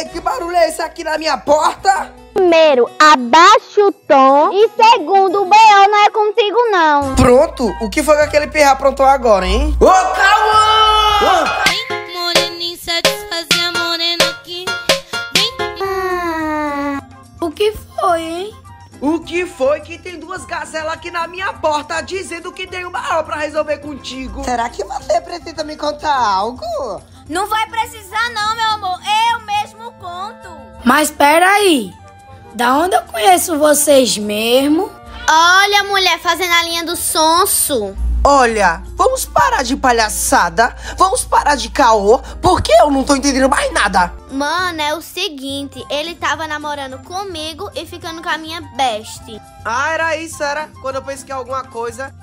é esse aqui na minha porta? Primeiro, abaixa o tom. E segundo, o B.O. não é contigo, não. Pronto, o que foi que aquele pirra aprontou agora, hein? Ô, Cauã! Vem, moreninho, satisfazer a morena aqui. Vem, O que foi, hein? O que foi que tem duas gazelas aqui na minha porta dizendo que tem uma hora pra resolver contigo? Será que você precisa me contar algo? Não vai precisar não, meu amor. Mas peraí. Da onde eu conheço vocês mesmo? Olha, mulher, fazendo a linha do sonso. Olha, vamos parar de palhaçada, vamos parar de caô, porque eu não tô entendendo mais nada. Mano, é o seguinte, ele tava namorando comigo e ficando com a minha best. Ah, era isso, era. Quando eu penso que é alguma coisa,